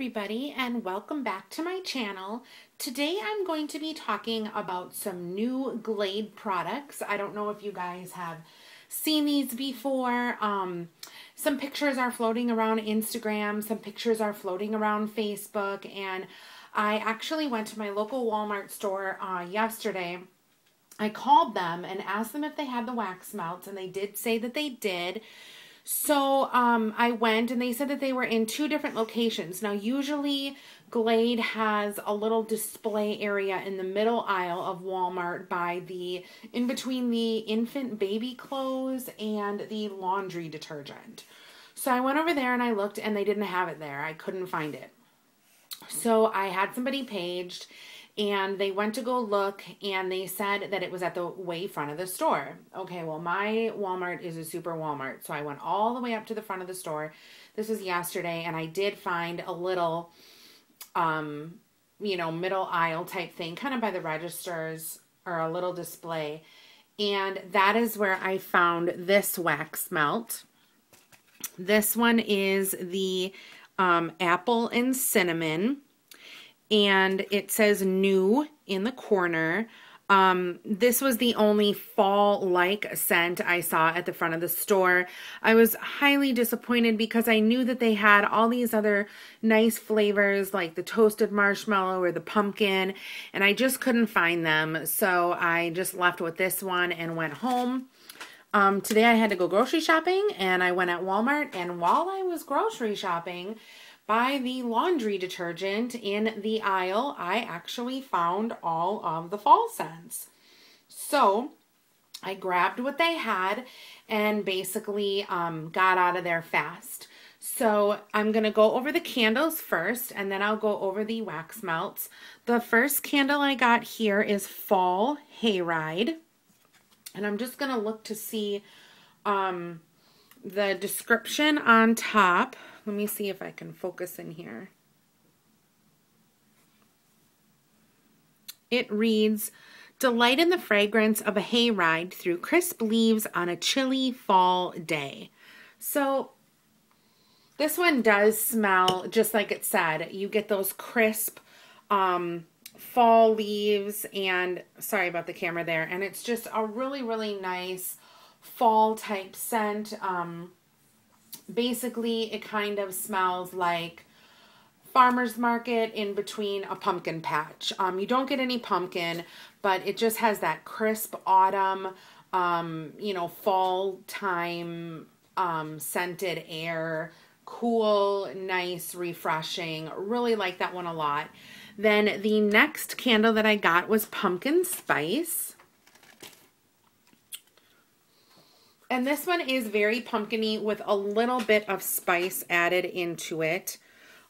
everybody and welcome back to my channel. Today I'm going to be talking about some new Glade products. I don't know if you guys have seen these before. Um, some pictures are floating around Instagram, some pictures are floating around Facebook, and I actually went to my local Walmart store uh, yesterday. I called them and asked them if they had the wax melts, and they did say that they did. So um, I went and they said that they were in two different locations. Now, usually Glade has a little display area in the middle aisle of Walmart by the, in between the infant baby clothes and the laundry detergent. So I went over there and I looked and they didn't have it there. I couldn't find it. So I had somebody paged and they went to go look and they said that it was at the way front of the store. Okay, well, my Walmart is a super Walmart. So I went all the way up to the front of the store. This was yesterday, and I did find a little, um, you know, middle aisle type thing, kind of by the registers or a little display. And that is where I found this wax melt. This one is the um, apple and cinnamon and it says new in the corner. Um, this was the only fall like scent I saw at the front of the store. I was highly disappointed because I knew that they had all these other nice flavors like the toasted marshmallow or the pumpkin, and I just couldn't find them. So I just left with this one and went home. Um, today I had to go grocery shopping and I went at Walmart, and while I was grocery shopping, by the laundry detergent in the aisle, I actually found all of the fall scents. So I grabbed what they had and basically um, got out of there fast. So I'm going to go over the candles first and then I'll go over the wax melts. The first candle I got here is Fall Hayride. And I'm just going to look to see um, the description on top let me see if I can focus in here. It reads, Delight in the fragrance of a hayride through crisp leaves on a chilly fall day. So this one does smell just like it said. You get those crisp um, fall leaves and sorry about the camera there. And it's just a really, really nice fall type scent. Um, basically it kind of smells like farmer's market in between a pumpkin patch. Um, you don't get any pumpkin, but it just has that crisp autumn, um, you know, fall time um, scented air, cool, nice, refreshing. Really like that one a lot. Then the next candle that I got was pumpkin spice. And this one is very pumpkiny with a little bit of spice added into it.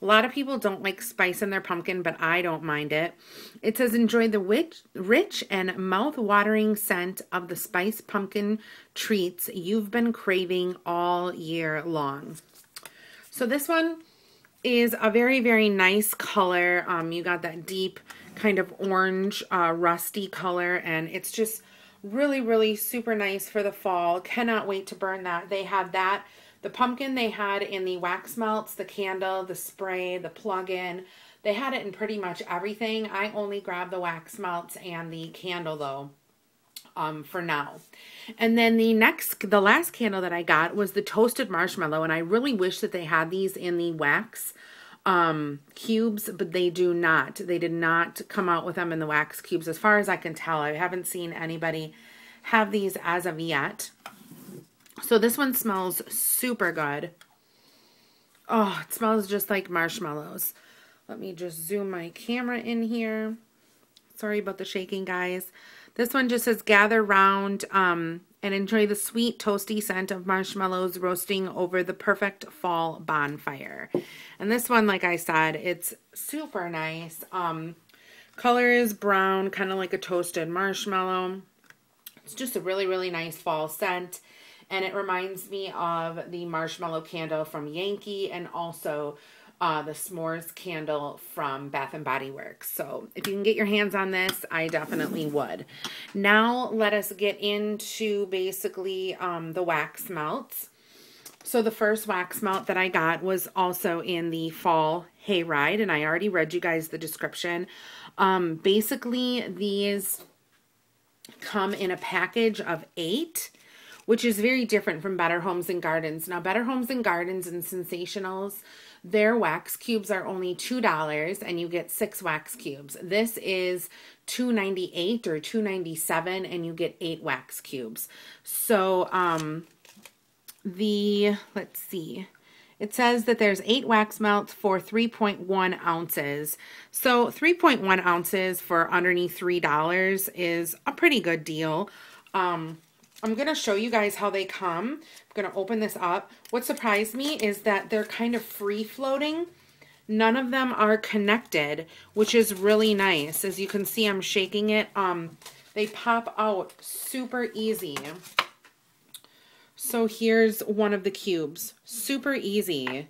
A lot of people don't like spice in their pumpkin, but I don't mind it. It says, enjoy the rich, rich and mouth-watering scent of the spice pumpkin treats you've been craving all year long. So this one is a very, very nice color. Um, you got that deep kind of orange, uh, rusty color, and it's just Really, really super nice for the fall. Cannot wait to burn that. They had that, the pumpkin they had in the wax melts, the candle, the spray, the plug-in. They had it in pretty much everything. I only grabbed the wax melts and the candle though um, for now. And then the next, the last candle that I got was the toasted marshmallow. And I really wish that they had these in the wax um, cubes, but they do not. They did not come out with them in the wax cubes. As far as I can tell, I haven't seen anybody have these as of yet. So this one smells super good. Oh, it smells just like marshmallows. Let me just zoom my camera in here. Sorry about the shaking, guys. This one just says gather round um, and enjoy the sweet toasty scent of marshmallows roasting over the perfect fall bonfire. And this one, like I said, it's super nice. Um, color is brown, kind of like a toasted marshmallow. It's just a really, really nice fall scent. And it reminds me of the marshmallow candle from Yankee and also uh, the s'mores candle from Bath and Body Works. So if you can get your hands on this, I definitely would. Now let us get into basically um, the wax melts. So the first wax melt that I got was also in the fall hayride, and I already read you guys the description. Um, basically, these come in a package of eight, which is very different from Better Homes and Gardens. Now, Better Homes and Gardens and Scentsationals, their wax cubes are only $2 and you get six wax cubes. This is $2.98 or $2.97 and you get eight wax cubes. So, um, the, let's see, it says that there's eight wax melts for 3.1 ounces. So 3.1 ounces for underneath $3 is a pretty good deal. Um, I'm going to show you guys how they come. I'm going to open this up. What surprised me is that they're kind of free floating. None of them are connected, which is really nice. As you can see, I'm shaking it. Um, they pop out super easy. So here's one of the cubes. Super easy.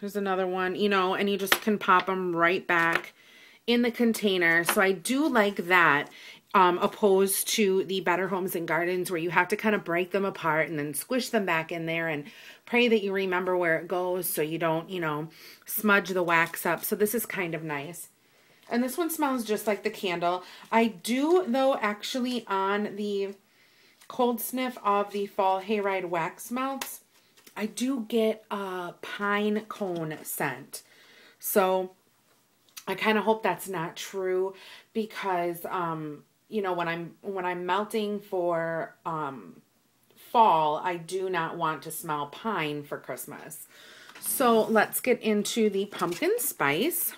Here's another one, you know, and you just can pop them right back in the container. So I do like that um, opposed to the Better Homes and Gardens where you have to kind of break them apart and then squish them back in there and pray that you remember where it goes so you don't, you know, smudge the wax up. So this is kind of nice. And this one smells just like the candle. I do, though, actually on the cold sniff of the Fall Hayride Wax Melts, I do get a pine cone scent. So I kind of hope that's not true because, um, you know, when I'm when I'm melting for um, fall, I do not want to smell pine for Christmas. So let's get into the pumpkin spice.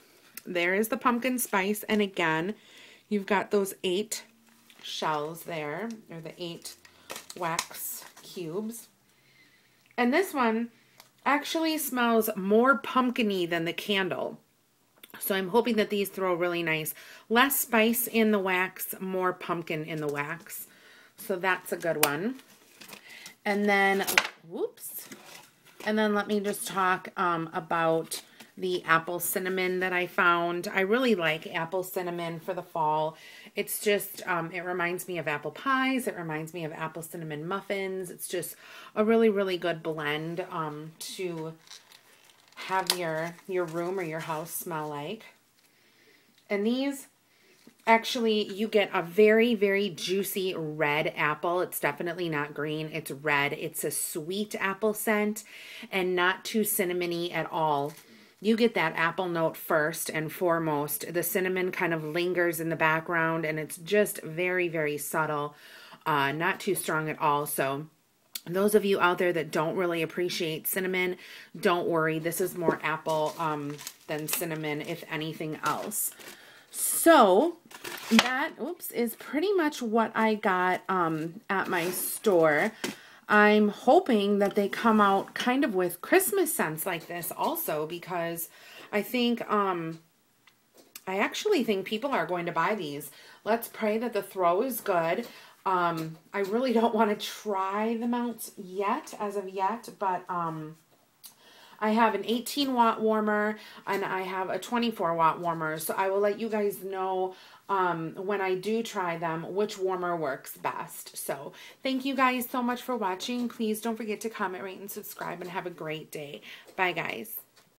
There is the pumpkin spice. And again, you've got those eight shells there, or the eight wax cubes. And this one actually smells more pumpkiny than the candle. So I'm hoping that these throw really nice. Less spice in the wax, more pumpkin in the wax. So that's a good one. And then, whoops. And then let me just talk um, about the apple cinnamon that I found. I really like apple cinnamon for the fall. It's just, um, it reminds me of apple pies. It reminds me of apple cinnamon muffins. It's just a really, really good blend um, to have your, your room or your house smell like. And these, actually, you get a very, very juicy red apple. It's definitely not green. It's red. It's a sweet apple scent and not too cinnamony at all you get that apple note first and foremost. The cinnamon kind of lingers in the background and it's just very, very subtle, uh, not too strong at all. So, those of you out there that don't really appreciate cinnamon, don't worry. This is more apple um, than cinnamon, if anything else. So that, oops, is pretty much what I got um, at my store. I'm hoping that they come out kind of with Christmas scents like this also because I think, um, I actually think people are going to buy these. Let's pray that the throw is good. Um, I really don't want to try the mounts yet, as of yet, but, um, I have an 18 watt warmer and I have a 24 watt warmer. So I will let you guys know um, when I do try them which warmer works best. So thank you guys so much for watching. Please don't forget to comment, rate, and subscribe and have a great day. Bye guys.